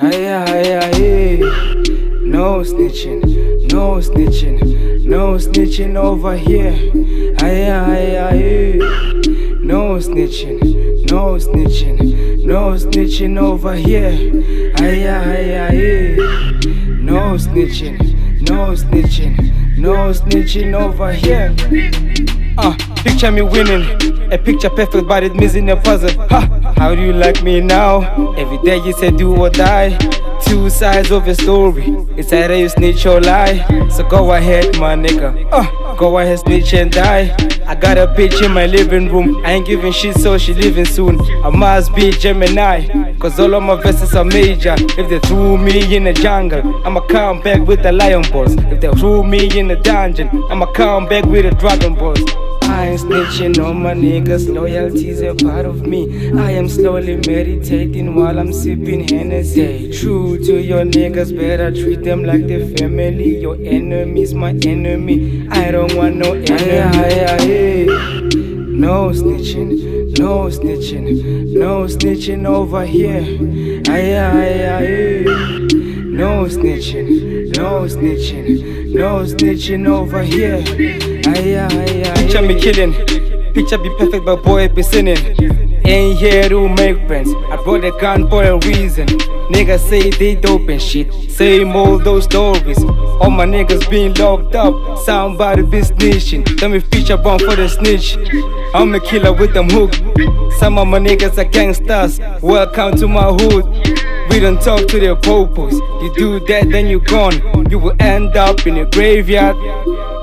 Aye, aye, aye. No snitching, no snitching, no snitching over here. Aye, aye, aye. No snitching, no snitching, no snitching over here. Aye, aye, aye. No snitching, no snitching, no snitching over here. Uh, picture me winning. A picture perfect, but it's missing a puzzle. Ha! How do you like me now? Every day you say do or die. Two sides of a story. It's either you snitch or lie. So go ahead, my nigga. Uh, go ahead, snitch and die. I got a bitch in my living room. I ain't giving shit, so she leaving soon. I must be Gemini. Cause all of my verses are major. If they threw me in the jungle, I'ma come back with the lion balls. If they threw me in the dungeon, I'ma come back with the dragon balls. I ain't snitching on my niggas, loyalty's a part of me. I am slowly meditating while I'm sipping Hennessy. True to your niggas, better treat them like their family. Your enemy's my enemy. I don't want no enemy. No snitching, no snitching, no snitching over here. Aye, aye, aye. No snitching, no snitching, no snitching over here. Picture me killing, picture be perfect, but boy be sinning. Ain't here to make friends. I brought a gun for a reason. Niggas say they dope and shit. Same old those stories. All my niggas being locked up. Somebody be snitching. Let me feature bomb for the snitch. I'm a killer with them hook. Some of my niggas are gangsters. Welcome to my hood. We don't talk to the popos. You do that, then you gone. You will end up in a graveyard.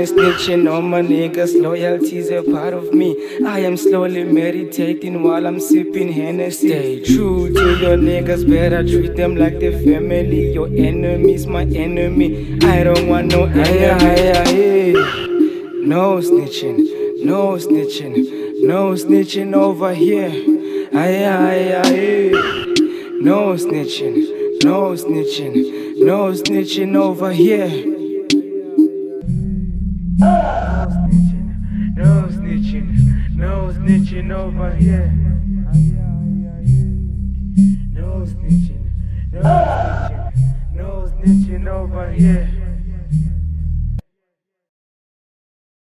ain't snitching on my niggas, loyalty's a part of me. I am slowly meditating while I'm sipping Hennessy. Stay true to your niggas, better treat them like their family. Your enemy's my enemy. I don't want no enemy. No snitching, no snitching, no snitching over here. Aye, aye, aye. No snitching, no snitching, no snitching over here. No snitching, no snitching no snitching over here. No snitching, no snitching, no snitching over here.